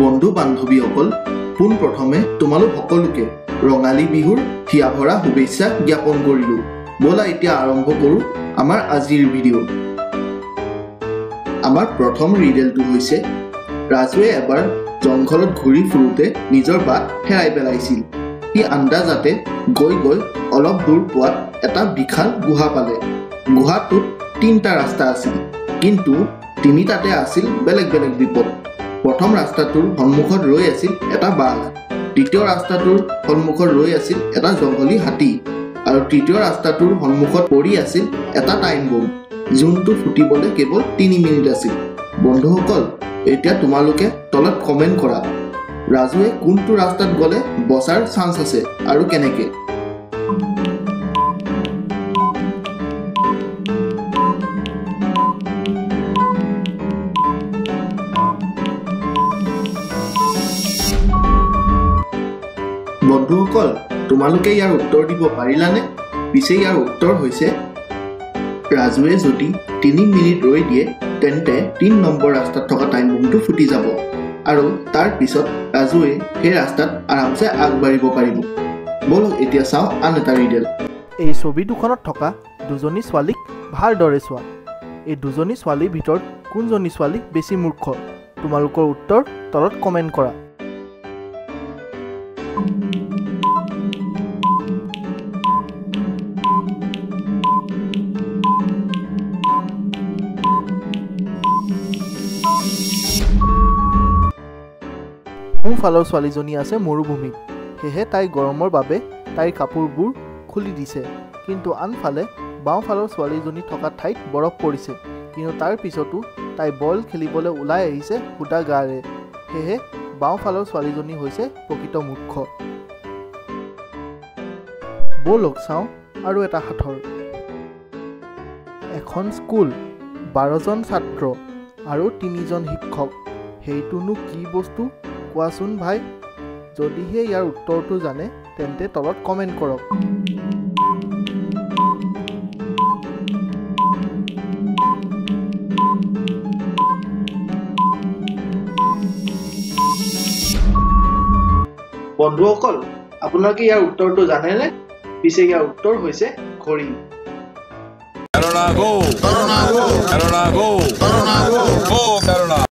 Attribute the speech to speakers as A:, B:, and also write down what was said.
A: বন্ধু বান্ধৱীসকল পোনপ্ৰথমে তোমালোক সকলোকে ৰঙালী বিহুৰ হিয়া ভৰা শুভেচ্ছা জ্ঞাপন কৰিলোঁ। ব'লা এতিয়া আৰম্ভ কৰোঁ আমাৰ আজিৰ ভিডিঅ' আমাৰ প্ৰথম ৰিডেলটো হৈছে ৰাজুৱে এবাৰ জংঘলত ঘূৰি ফুৰোঁতে নিজৰ বাট হেৰাই পেলাইছিল। সি আন্দাজতে গৈ গৈ অলপ দূৰ পোৱাত এটা বিশাল গুহা পালে। গুহাটোত তিনিটা ৰাস্তা আছিল কিন্তু তিনিটাতে আছিল বেলেগ বেলেগ বিপদ প্ৰথম ৰাস্তাটোৰ সন্মুখত ৰৈ আছিল এটা বাঘ। দ্বিতীয় ৰাস্তাটোৰ সন্মুখত ৰৈ আছিল এটা জংঘলী হাতী আৰু তৃতীয় ৰাস্তাটোৰ সন্মুখত পৰি আছিল এটা টাইম বম যোনটো ফুটিবলৈ কেৱল তিনি মিনিট আছিল। বন্ধুসকল এতিয়া তোমালোকে তলত কমেণ্ট কৰা ৰাজুৱে কোনটো ৰাস্তাত গ'লে বচাৰ চান্স আছে আৰু কেনেকৈ? বন্ধুসকল তোমালোকে ইয়াৰ উত্তৰ দিব পাৰিলানে? পিছে ইয়াৰ উত্তৰ হৈছে ৰাজুৱে যদি তিনি মিনিট ৰৈ দিয়ে তেন্তে তিনি নম্বৰ ৰাস্তাত থকা টাইম বমটো ফুটি যাব। আৰু তাৰ পিছত ৰাজুৱে সেই ৰাস্তাত আৰামছে আগবাঢ়িব পাৰিব। ব'লক এতিয়া চাওঁ আন এটা ৰিডেল।
B: এই ছবি দুখনত থকা দুজনী ছোৱালীক ভালদৰে চোৱা। এই দুজনী ছোৱালীৰ ভিতৰত কোনজনী ছোৱালী বেছি মূৰ্খ? তোমালোকৰ উত্তৰ তলত কমেণ্ট কৰা। সোঁফালৰ ছোৱালীজনী আছে মৰুভূমিত সেয়েহে তাই গৰমৰ বাবে তাইৰ কাপোৰবোৰ খুলি দিছে। কিন্তু আনফালে বাওঁফালৰ ছোৱালীজনী থকা ঠাইত বৰফ পৰিছে। কিন্তু তাৰ পিছতো তাই বল খেলিবলৈ ওলাই আহিছে সূতা গাৰে সেয়েহে বাওঁফালৰ ছোৱালীজনী হৈছে প্ৰকৃত মূৰ্খ। ব'লক চাওঁ আৰু এটা সাঁথৰ এখন স্কুল বাৰজন ছাত্ৰ। আৰু তিনিজন শিক্ষক। সেইটোনো কি বস্তু? কোৱাচোন ভাই। যদিহে ইয়াৰ উত্তৰটো জানে তেন্তে তলত কমেণ্ট কৰক।
A: বন্ধুসকল আপোনালোকে ইয়াৰ উত্তৰটো জানেনে? পিছে ইয়াৰ উত্তৰ হৈছে ঘড়ী।
C: Carolina, go. Carolina, go. Go, Carolina.